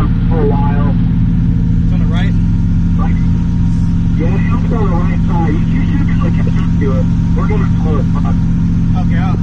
um, for a while. It's on the right? Like, yeah, it's on the right side. You, you should be looking up to it. We're going to pull it up. Okay, I'll,